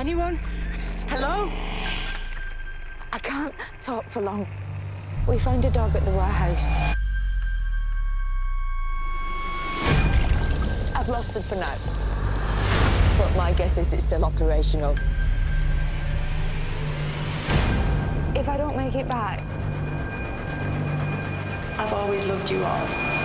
Anyone? Hello? I can't talk for long. We found a dog at the warehouse. I've lost it for now. But my guess is it's still operational. If I don't make it back, I've always loved you all.